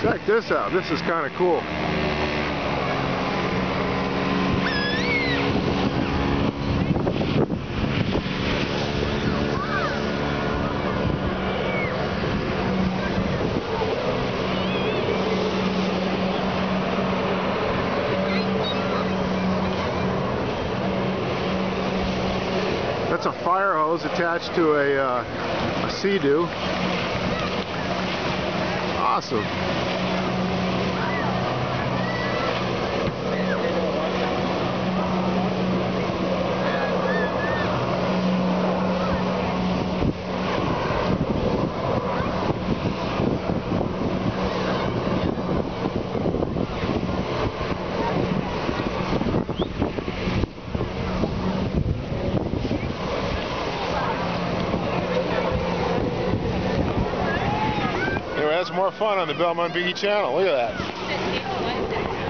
Check this out. This is kind of cool. That's a fire hose attached to a, uh, a Sea-Doo. Awesome. that's more fun on the Belmont Biggie channel. Look at that.